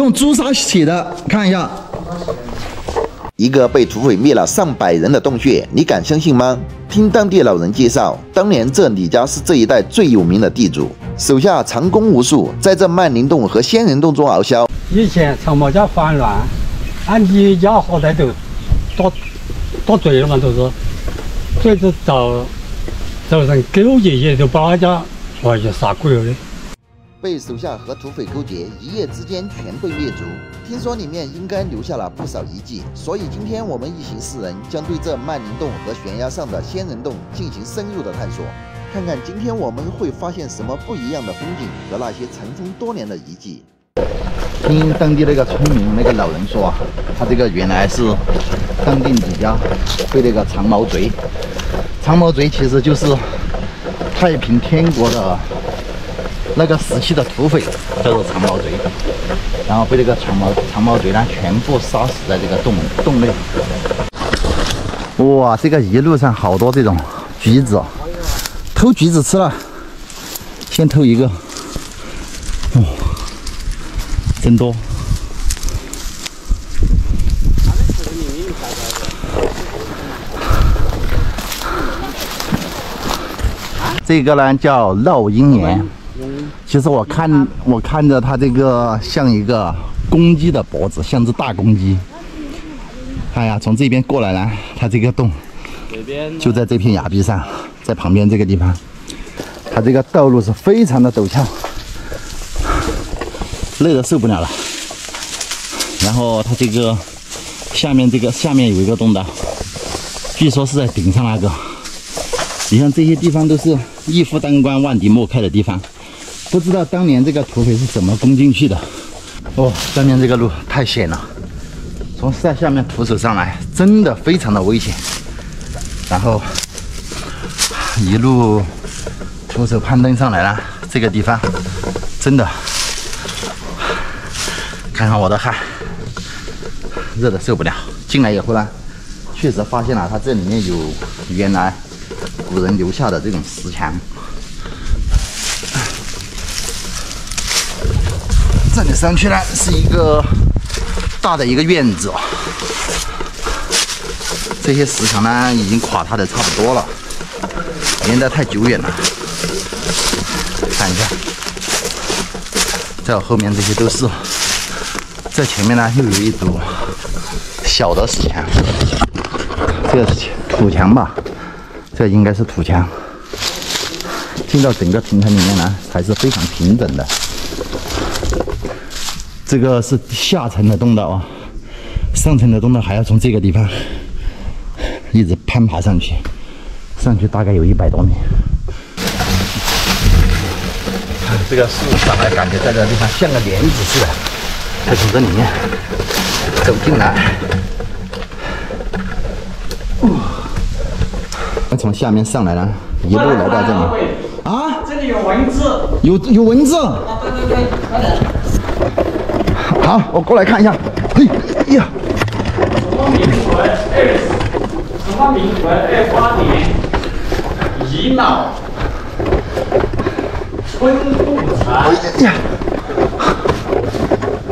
用朱砂写的，看一下。一个被土匪灭了上百人的洞穴，你敢相信吗？听当地老人介绍，当年这李家是这一带最有名的地主，手下长工无数，在这曼宁洞和仙人洞中熬销。以前长毛家反乱，俺李家好歹都打打罪了嘛，都是，所以就造造成勾结也，就把俺家完全杀鬼了的。被手下和土匪勾结，一夜之间全被灭族。听说里面应该留下了不少遗迹，所以今天我们一行四人将对这曼宁洞和悬崖上的仙人洞进行深入的探索，看看今天我们会发现什么不一样的风景和那些尘封多年的遗迹。听当地那个村民那个老人说啊，他这个原来是当地李家被那个长毛贼，长毛贼其实就是太平天国的。那个时期的土匪叫做长毛贼，然后被这个长毛长毛贼呢全部杀死在这个洞洞内。哇，这个一路上好多这种橘子，偷橘子吃了，先偷一个，哦，真多。这个呢叫烙鹰岩。其实我看，我看着它这个像一个公鸡的脖子，像只大公鸡。哎呀，从这边过来呢，它这个洞就在这片崖壁上，在旁边这个地方。它这个道路是非常的陡峭，累得受不了了。然后它这个下面这个下面有一个洞的，据说是在顶上那个。你看这些地方都是一夫当关，万敌莫开的地方。不知道当年这个土匪是怎么攻进去的？哦，上面这个路太险了，从山下面徒手上来，真的非常的危险。然后一路徒手攀登上来了，这个地方真的，看看我的汗，热的受不了。进来以后呢，确实发现了它这里面有原来古人留下的这种石墙。这里上去呢，是一个大的一个院子，这些石墙呢已经垮塌的差不多了，年代太久远了。看一下，在我后面这些都是，在前面呢又有一堵小的石墙，这个是土墙吧？这应该是土墙。进到整个平台里面呢，还是非常平整的。这个是下层的洞道啊，上层的洞道还要从这个地方一直攀爬上去，上去大概有一百多米。这个树上来，感觉在这个地方像个帘子似的，再从这里面走进来。我从下面上来了，一路来到这里。啊，这里有蚊子。有有蚊子。啊，对对对，快点。好，我过来看一下。嘿，呀！什么名文二？什么名文二八年乙卯春不长。哎呀！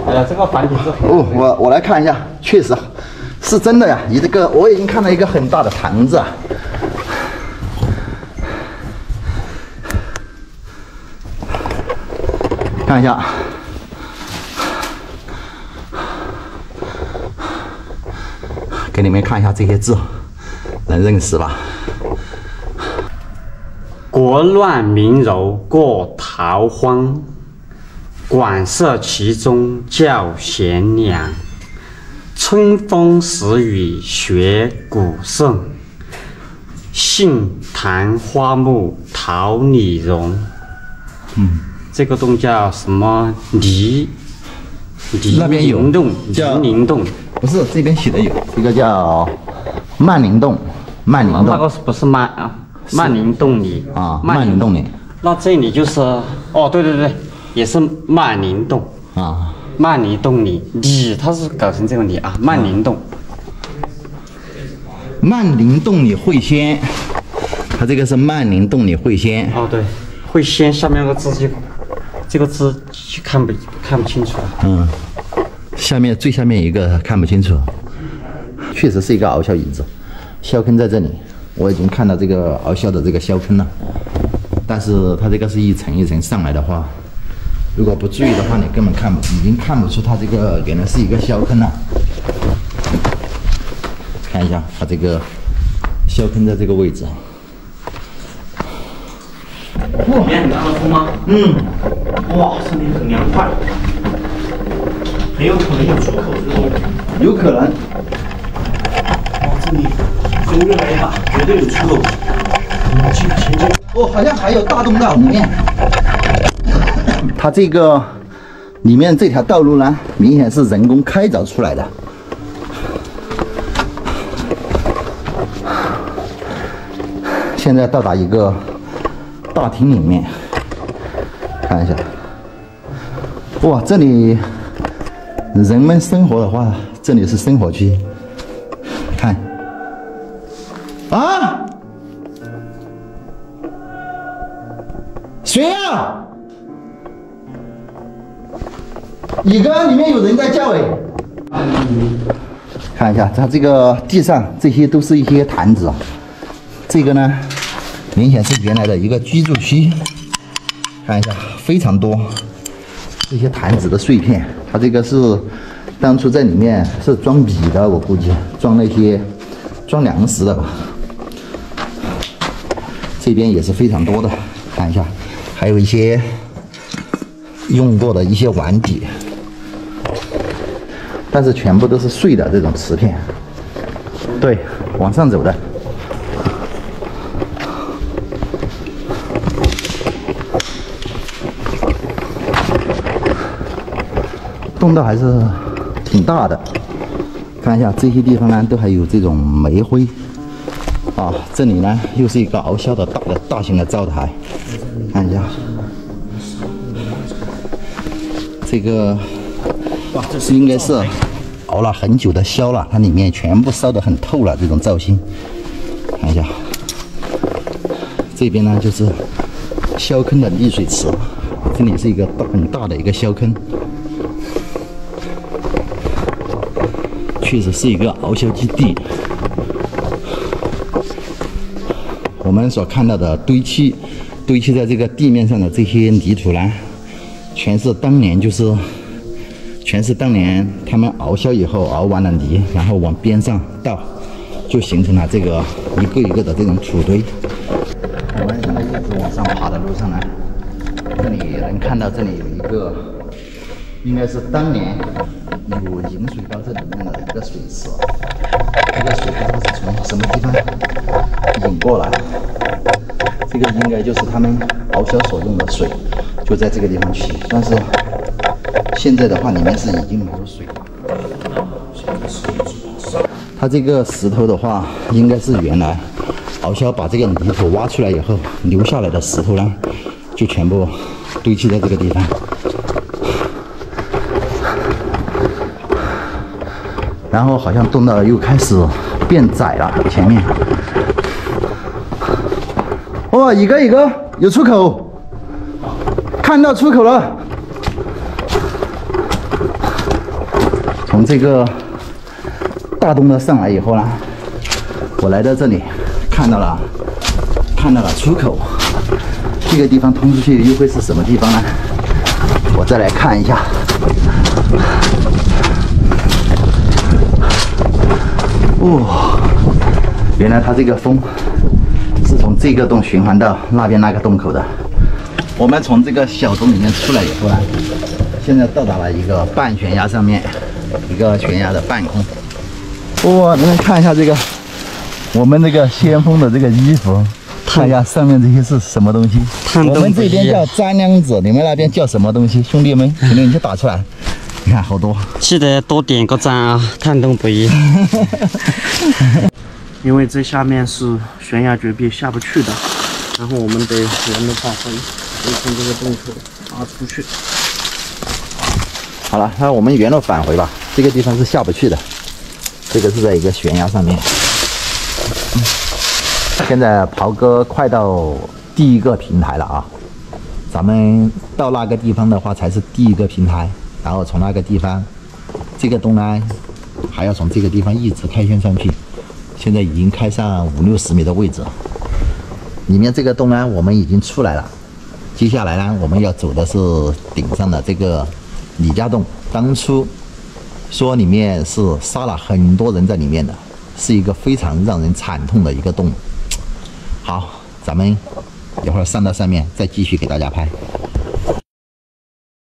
哎呀，这个繁体字。哦，我我来看一下，确实是真的呀。你这个我已经看到一个很大的坛子啊。看一下。给你们看一下这些字，能认识吧？国乱民柔过逃荒，广设其中教贤良。春风时雨学古圣，杏坛花木桃李荣。嗯，这个洞叫什么？梨那边有洞，离灵洞。不是这边写的有一个叫曼宁洞，曼宁洞那个是不是曼啊？曼宁洞里啊，曼宁洞里。那这里就是哦，对对对，也是曼宁洞啊，曼宁洞里里它是搞成这个里啊，曼宁洞。曼宁洞里会仙，它这个是曼宁洞里会仙。哦对，会仙下面那个字就这个字看不看不清楚了。嗯。下面最下面一个看不清楚，确实是一个鳌鸮遗址，削坑在这里，我已经看到这个鳌鸮的这个削坑了，但是它这个是一层一层上来的话，如果不注意的话，你根本看不，已经看不出它这个原来是一个削坑了。看一下它这个削坑在这个位置。里面很大的风吗？嗯，哇，这里很凉快，很有可能有出口这种。有可能。哇，这里风越来越大，绝对有出口。我们继续前进。哦，好像还有大洞道里面。它这个里面这条道路呢，明显是人工开凿出来的。现在到达一个大厅里面，看一下。哇，这里人们生活的话，这里是生活区。看，啊！谁呀？乙哥，里面有人在叫哎。看一下，它这个地上这些都是一些坛子，这个呢，明显是原来的一个居住区。看一下，非常多这些坛子的碎片，它这个是当初在里面是装米的，我估计装那些装粮食的吧。这边也是非常多的，看一下。还有一些用过的一些碗底，但是全部都是碎的这种瓷片。对，往上走的。洞道还是挺大的，看一下这些地方呢，都还有这种煤灰。啊，这里呢又是一个鳌鸮的大的大型的灶台。看一下，这个哇，这是应该是熬了很久的硝了，它里面全部烧得很透了，这种造型。看一下，这边呢就是削坑的沥水池，这里是一个大很大的一个削坑，确实是一个鳌鸮基地。我们所看到的堆砌。堆砌在这个地面上的这些泥土呢，全是当年就是，全是当年他们熬硝以后熬完了泥，然后往边上倒，就形成了这个一个一个的这种土堆。我们现在一直往上爬的路上呢，这里能看到这里有一个，应该是当年有引水到这里面的一个水池，这个水不知道是从什么地方引过来。这个应该就是他们熬销所用的水，就在这个地方取。但是现在的话，里面是已经没有水了。它这个石头的话，应该是原来熬销把这个泥土挖出来以后留下来的石头呢，就全部堆砌在这个地方。然后好像洞道又开始变窄了，前面。哇，一个一个有出口，看到出口了。从这个大洞的上来以后呢，我来到这里，看到了，看到了出口。这个地方通出去又会是什么地方呢？我再来看一下。哇，原来它这个风是。从这个洞循环到那边那个洞口的，我们从这个小洞里面出来以后呢，现在到达了一个半悬崖上面，一个悬崖的半空。哇，你们看一下这个，我们这个先锋的这个衣服，看一下上面这些是什么东西？我们这边叫粘娘子，你们那边叫什么东西？兄弟们，请你去打出来。你看好多，记得多点个赞啊！探洞不易。因为这下面是悬崖绝壁，下不去的。然后我们得原路返回，得从这个洞口爬出去。好了，那我们原路返回吧。这个地方是下不去的，这个是在一个悬崖上面。现在袍哥快到第一个平台了啊！咱们到那个地方的话，才是第一个平台，然后从那个地方这个洞呢，还要从这个地方一直开线上去，现在已经开上五六十米的位置。里面这个洞呢，我们已经出来了。接下来呢，我们要走的是顶上的这个李家洞。当初说里面是杀了很多人在里面的，是一个非常让人惨痛的一个洞。好，咱们一会儿上到上面再继续给大家拍。